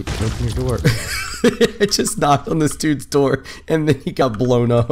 Open your door. I just knocked on this dude's door and then he got blown up.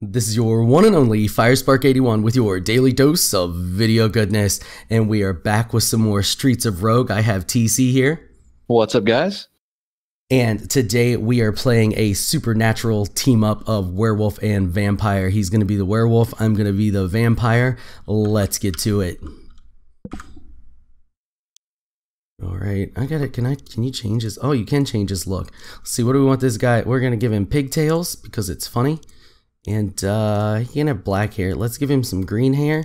This is your one and only Firespark81 with your daily dose of video goodness. And we are back with some more Streets of Rogue. I have TC here. What's up, guys? And today we are playing a supernatural team up of werewolf and vampire. He's going to be the werewolf, I'm going to be the vampire. Let's get to it. All right, I got it. Can I? Can you change his? Oh, you can change his look. Let's see. What do we want this guy? We're gonna give him pigtails because it's funny, and uh, he can have black hair. Let's give him some green hair,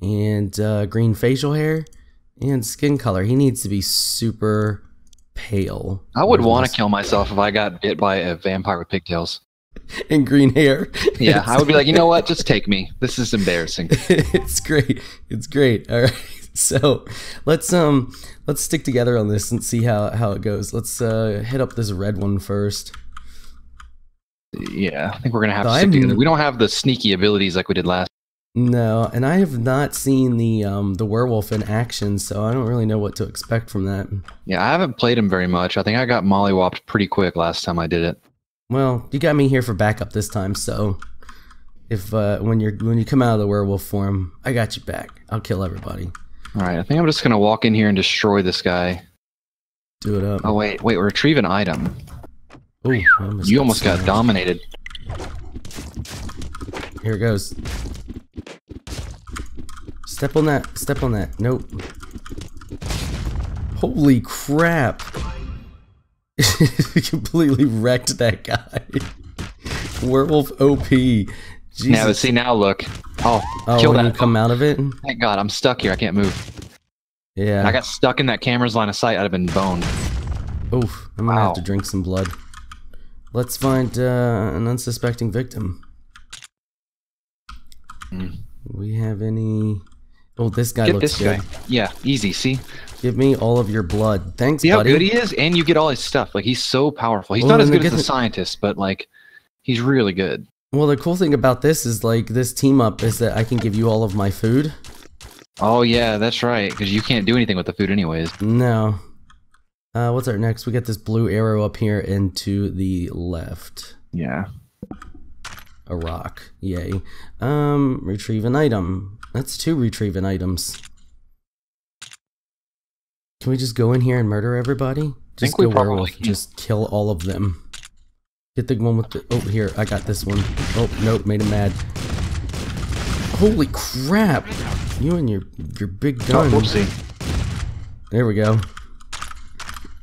and uh, green facial hair, and skin color. He needs to be super pale. I would want to kill myself if I got bit by a vampire with pigtails. and green hair. Yeah, I would be like, you know what? Just take me. This is embarrassing. it's great. It's great. All right. So let's um let's stick together on this and see how how it goes. Let's uh hit up this red one first. Yeah, I think we're gonna have to stick together. We don't have the sneaky abilities like we did last. No, and I have not seen the um the werewolf in action, so I don't really know what to expect from that. Yeah, I haven't played him very much. I think I got mollywopped pretty quick last time I did it. Well, you got me here for backup this time, so if uh, when you're when you come out of the werewolf form, I got you back. I'll kill everybody. All right, I think I'm just gonna walk in here and destroy this guy. Do it up. Oh wait, wait, retrieve an item. Ooh, almost you almost got dominated. Here it goes. Step on that. Step on that. Nope. Holy crap. completely wrecked that guy. Werewolf OP. Jesus. Now see now look. Oh, oh kill that. come out of it. Thank God, I'm stuck here. I can't move. Yeah. I got stuck in that camera's line of sight. I'd have been boned. Oof. I'm gonna have to drink some blood. Let's find uh, an unsuspecting victim. Mm. We have any? Oh, this guy Get looks this good. Guy. Yeah, easy. See. Give me all of your blood. Thanks, See buddy. how good he is, and you get all his stuff. Like he's so powerful. He's well, not as good as the scientist, but like he's really good. Well, the cool thing about this is like this team up is that I can give you all of my food. Oh yeah, that's right. Because you can't do anything with the food anyways. No. Uh, what's our next? We got this blue arrow up here and to the left. Yeah. A rock. Yay. Um, retrieve an item. That's two retrieving items. Can we just go in here and murder everybody? Just go werewolf. Can. Just kill all of them. Get the one with the... Oh, here. I got this one. Oh, nope. Made him mad. Holy crap. You and your your big gun. Oh, whoopsie. There we go.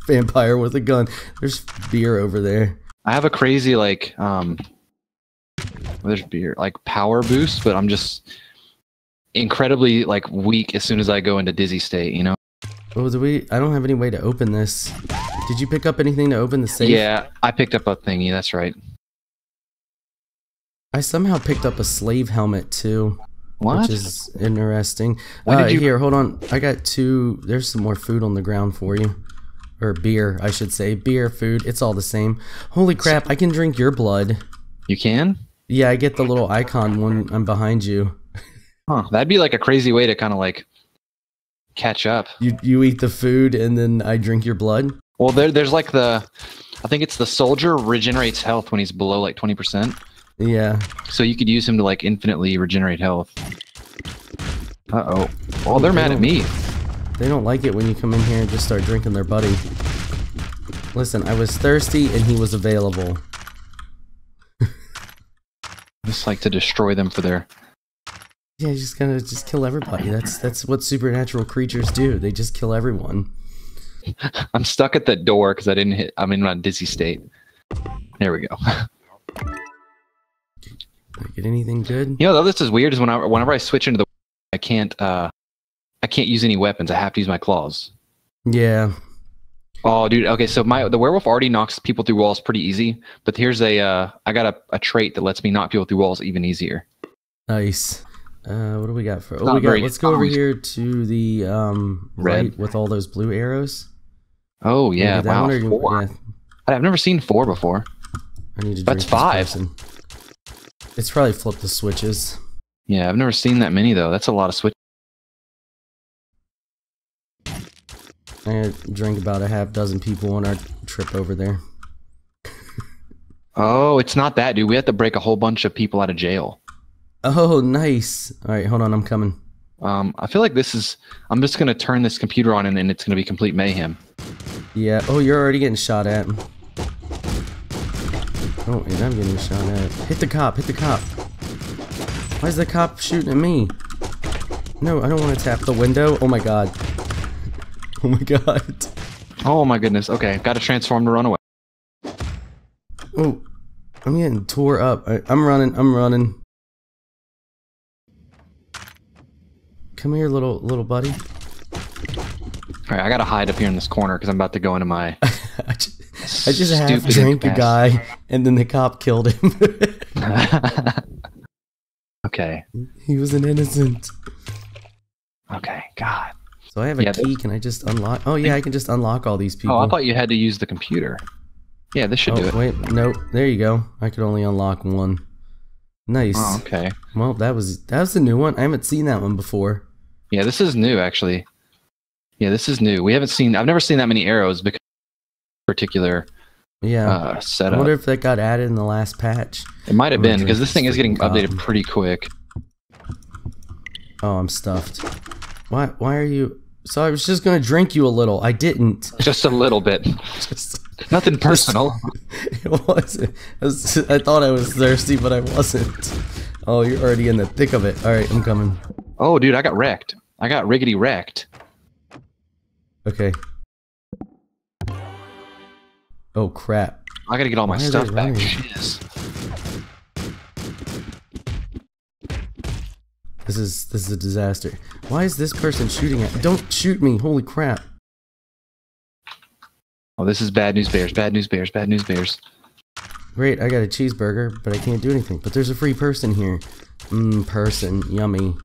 Vampire with a gun. There's beer over there. I have a crazy, like, um... There's beer. Like, power boost, but I'm just incredibly, like, weak as soon as I go into dizzy state, you know? Oh, do we? I don't have any way to open this. Did you pick up anything to open the safe? Yeah, I picked up a thingy. That's right. I somehow picked up a slave helmet too. What? Which is interesting. When uh, did you... Here, hold on. I got two. There's some more food on the ground for you. Or beer, I should say. Beer, food. It's all the same. Holy crap, I can drink your blood. You can? Yeah, I get the little icon when I'm behind you. Huh. That'd be like a crazy way to kind of like catch up. You you eat the food and then I drink your blood. Well, there there's like the, I think it's the soldier regenerates health when he's below like twenty percent. Yeah. So you could use him to like infinitely regenerate health. Uh oh. Oh, they're they mad at me. They don't like it when you come in here and just start drinking their buddy. Listen, I was thirsty and he was available. just like to destroy them for their yeah, just gonna just kill everybody. That's that's what supernatural creatures do. They just kill everyone. I'm stuck at that door because I didn't hit. I'm in a dizzy state. There we go. get anything good? You know, though, this is weird. Is when I, whenever I switch into the, I can't. uh I can't use any weapons. I have to use my claws. Yeah. Oh, dude. Okay, so my the werewolf already knocks people through walls pretty easy, but here's a uh I got a, a trait that lets me knock people through walls even easier. Nice. Uh, what do we got for? Oh, we got. Let's go over here to the um Red. right with all those blue arrows. Oh yeah! Wow. You, four. Yeah. I've never seen four before. I need to. That's five. It's probably flipped the switches. Yeah, I've never seen that many though. That's a lot of switches. I drank about a half dozen people on our trip over there. Oh, it's not that, dude. We have to break a whole bunch of people out of jail. Oh, nice. All right, hold on. I'm coming. Um, I feel like this is. I'm just gonna turn this computer on and, and it's gonna be complete mayhem. Yeah. Oh, you're already getting shot at. Oh, and I'm getting shot at. Hit the cop. Hit the cop. Why is the cop shooting at me? No, I don't want to tap the window. Oh my god. Oh my god. Oh my goodness. Okay, got to transform to run away. Oh, I'm getting tore up. I, I'm running. I'm running. Come here, little little buddy. All right, I gotta hide up here in this corner because I'm about to go into my. I just, I just half drank a guy, and then the cop killed him. okay. he was an innocent. Okay. God. So I have a Yeah, key. Can I just unlock? Oh yeah, I can just unlock all these people. Oh, I thought you had to use the computer. Yeah, this should oh, do Oh it. wait, no. There you go. I could only unlock one. Nice. Oh, okay. Well, that was that was a new one. I haven't seen that one before. Yeah, this is new actually. Yeah, this is new. We haven't seen. I've never seen that many arrows because particular Yeah. uh, I wonder if that got added in the last patch. it might have been because this thing is getting updated coffee. pretty quick. Oh, I'm stuffed. Why? Why are you? So I was just gonna drink you a little. I didn't. Just a little bit. Just, Nothing personal. it wasn't. I, was, I thought I was thirsty, but I wasn't. Oh, you're already in the thick of it. All right, I'm coming. Oh, dude, I got wrecked. I got riggedy wrecked. Okay. Oh crap. I gotta get all my Why stuff back. Shiz. This is this is a disaster. Why is this person shooting at? Don't shoot me! Holy crap! Oh, this is bad news bears. Bad news bears. Bad news bears. Great, I got a cheeseburger, but I can't do anything. But there's a free person here. Mmm, person, yummy.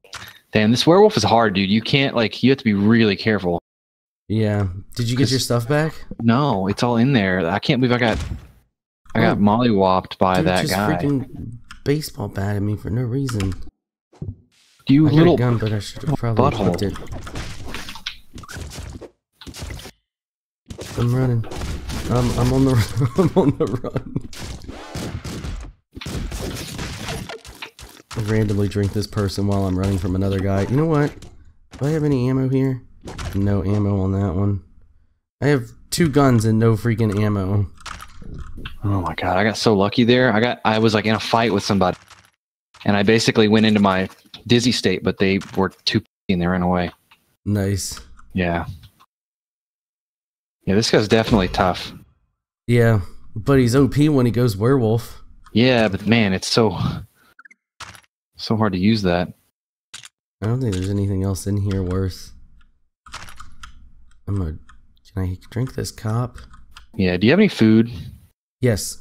Damn, this werewolf is hard, dude. You can't like. You have to be really careful. Yeah. Did you get your stuff back? No, it's all in there. I can't believe I got. I got Oh. mollywopped by Dude that just guy. freaking baseball bat at me for no reason. you I little a gun, but I should have probably butthole. it. I'm running. I'm I'm on the I'm on the run. I'll randomly drink this person while I'm running from another guy. You know what? Do I have any ammo here? No ammo on that one. I have two guns and no freaking ammo. Oh my god, I got so lucky there. I got I was like in a fight with somebody. And I basically went into my dizzy state, but they were too and they ran away. Nice. Yeah. Yeah, this guy's definitely tough. Yeah, but he's OP when he goes werewolf. Yeah, but man, it's so so hard to use that. I don't think there's anything else in here worth. I'm gonna. Can I drink this cop? Yeah, do you have any food? Yes,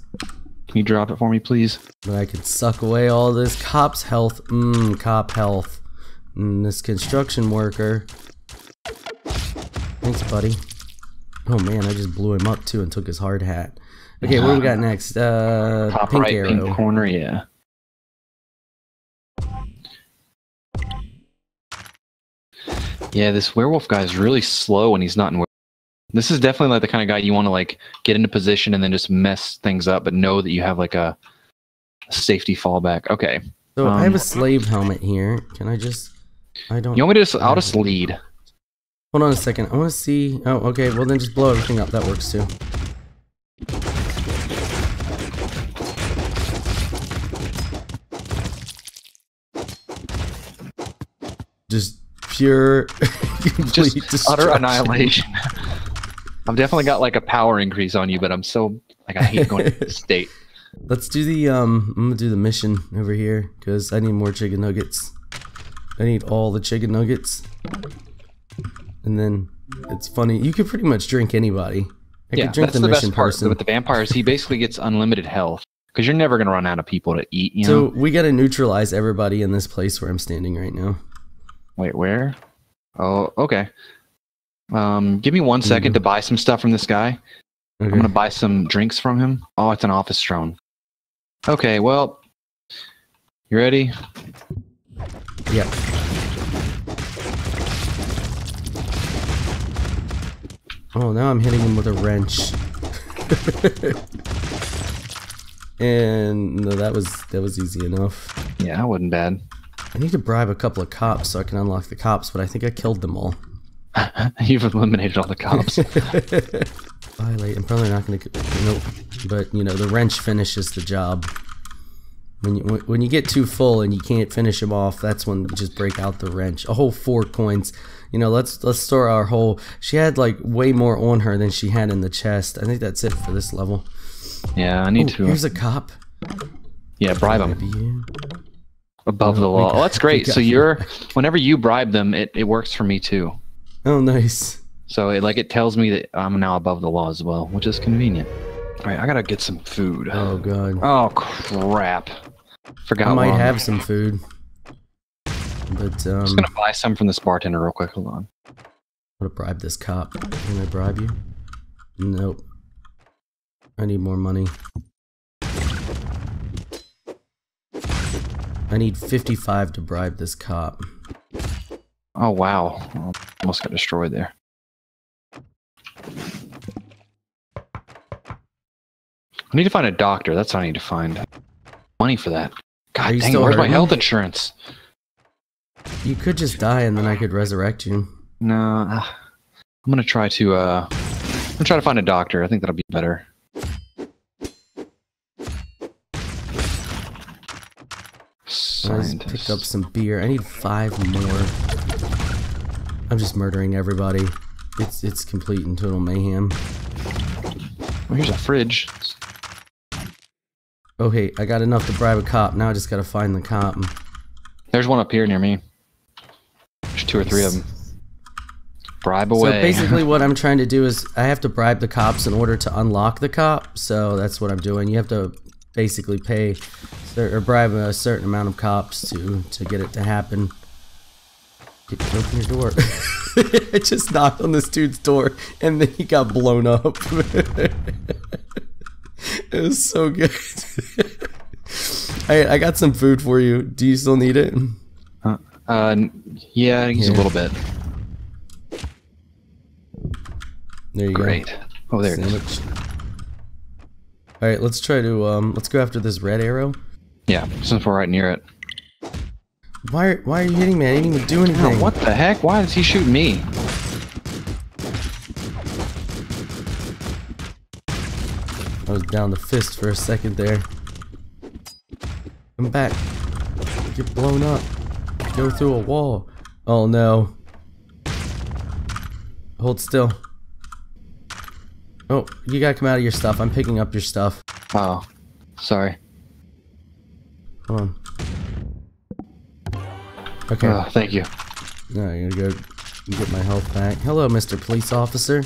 Can you drop it for me, please? but I can suck away all this cop's health. Mmm, cop health. Mm, this construction worker. Thanks, buddy. Oh man, I just blew him up too and took his hard hat. Okay, what do we got next? Uh, Top pink right arrow. pink corner, yeah. Yeah, this werewolf guy is really slow when he's not in. This is definitely like the kind of guy you want to like get into position and then just mess things up, but know that you have like a, a safety fallback. Okay, So I have um, a slave helmet here. Can I just? I don't. you want me to? Just, I'll just lead. Hold on a second. I want to see. Oh, okay. Well, then just blow everything up. That works too. Just pure, complete Just utter annihilation. I've definitely got like a power increase on you, but I'm so like I hate going to this state. Let's do the um. I'm gonna do the mission over here because I need more chicken nuggets. I need all the chicken nuggets. And then it's funny. You could pretty much drink anybody. I yeah, drink that's the, the, best part person. with the vampires. He basically gets unlimited health because you're never gonna run out of people to eat. You So know. we gotta neutralize everybody in this place where I'm standing right now. Wait, where? Oh, okay. Um, give me one second to buy some stuff from this guy. Okay. I'm gonna buy some drinks from him. Oh, it's an office drone. Okay, well, you ready? Yep. Oh, now I'm hitting him with a wrench. and no, that was that was easy enough. Yeah, that wasn't bad. I need to bribe a couple of cops so I can unlock the cops, but I think I killed them all. You've eliminated all the cops. Violate. I'm probably not going to. Nope. But you know, the wrench finishes the job. When you when- you get too full and you can't finish them off, that's when you just break out the wrench. A whole four coins. You know, let's let's store our whole. She had like way more on her than she had in the chest. I think that's it for this level. yeah, I need Ooh, to. Uh, here's a cop. yeah, bribe them Maybe you. above the law. Oh, that's great. So you. you're whenever you bribe them, it, it works for me too. Oh, nice. So it like it tells me that I'm now above the law as well, which is convenient. All right, I gotta get some food. Oh god. Oh crap! Forgot. I might what I'm- have some food. But um, I'm just gonna buy some from this bartender real quick. Hold on. I'm gonna bribe this cop. Can I bribe you? Nope. I need more money. I need 55 to bribe this cop. Oh wow! Almost got destroyed there. I need to find a doctor. That's what I need to find. Money for that. God dang it! Where's my health insurance? You could just die and then I could resurrect you. No, I'm gonna try to. uh I'm gonna try to find a doctor. I think that'll be better. I just picked up some beer. I need five more. I'm just murdering everybody. It's it's complete and total mayhem. Oh, here's a fridge. Oh hey, I got enough to bribe a cop. Now I just gotta find the cop. There's one up here near me. There's two or three of them. Bribe away. So basically, what I'm trying to do is I have to bribe the cops in order to unlock the cop. So that's what I'm doing. You have to basically pay or bribe a certain amount of cops to to get it to happen. Open your door. I just knocked on this dude's door and then he got blown up. it was so good. I I got some food for you. Do you still need it? uh, n- yeah, he's a little bit. There you go. Great. Oh, there it is. Sandwich. All right, let's try to um, let's go after this red arrow. Yeah, since we're right near it. Why why are you hitting me? I didn't even do Oh, anything. what the heck? Why does he shoot me? I was down the fist for a second there. Come back. Get blown up. Go through a wall. Oh no. Hold still. Oh, you gotta come out of your stuff. I'm picking up your stuff. Oh, sorry. Hold on. Okay. Oh, thank you. Now I gotta go get my health back. Hello, Mr. Police Officer.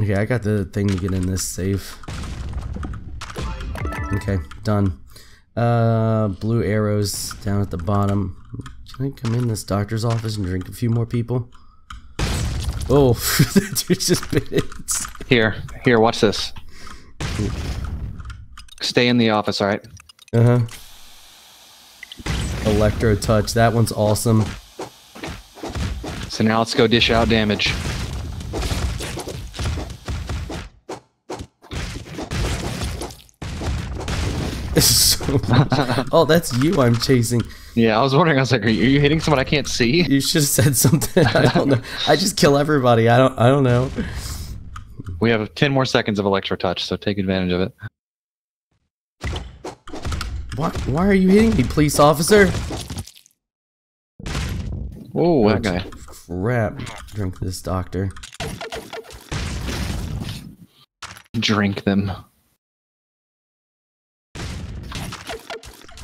Okay, I got the thing to get in this safe. Okay, done. Uh, blue arrows down at the bottom. Can I come in this doctor's office and drink a few more people? Oh, that dude just bit. Here, here, watch this. Stay in the office, all right? Uh huh. Electro touch. That one's awesome. So now let's go dish out damage. So- oh, that's you I'm chasing. Yeah, I was wondering. I was like, are you, hitting someone I can't see? You should have said something. I don't know. I just kill everybody. I don't. I don't know. We have 10 more seconds of electro touch, so take advantage of it. Why? Why are you hitting me, police officer? Oh, that guy. Crap! Drink this, doctor. Drink them.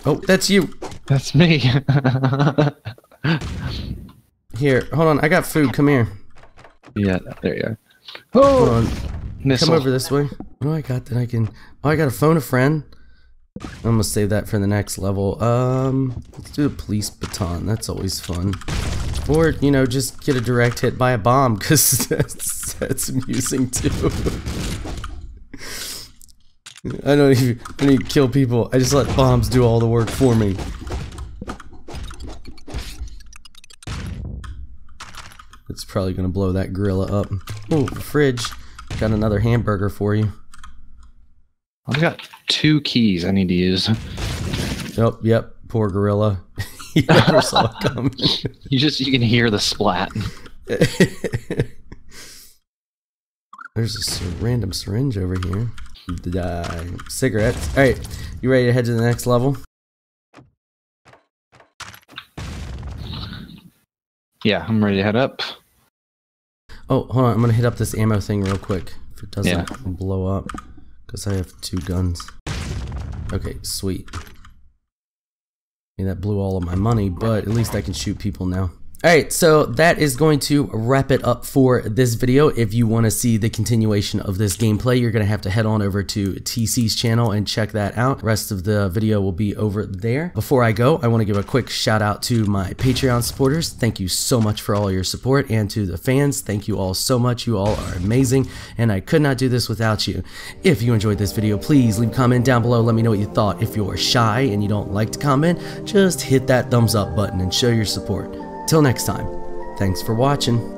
Oh, that's you. That's me. Here, hold on. I got food. Come here. yeah, there you are. Hold Oh, on. missile. Come over this way. What do I got that I can? Oh, I got to phone a friend. I'm gonna save that for the next level. Um, let's do a police baton. That's always fun. Or you know, just get a direct hit by a bomb because that's that's amusing too. I don't even I don't even kill people. I just let bombs do all the work for me. Probably gonna blow that gorilla up. Oh, fridge. Got another hamburger for you. I've got two keys I need to use. Yep, yep. Poor gorilla. he never saw it coming. You just you can hear the splat. There's a random syringe over here. Uh, cigarettes. All right, you ready to head to the next level? Yeah, I'm ready to head up. Oh, hold on. I'm gonna hit up this ammo thing real quick. If it doesn't Yeah. blow up, because I have two guns. Okay, sweet. I mean, that blew all of my money, but at least I can shoot people now. Alright, so that is going to wrap it up for this video. If you want to see the continuation of this gameplay, you're going to have to head on over to TC's channel and check that out. rest of the video will be over there. Before I go, I want to give a quick shout out to my Patreon supporters. Thank you so much for all your support, and to the fans, thank you all so much. You all are amazing, and I could not do this without you. If you enjoyed this video, please leave a comment down below. Let me know what you thought. If you're shy and you don't like to comment, just hit that thumbs up button and show your support. Till next time, thanks for watching.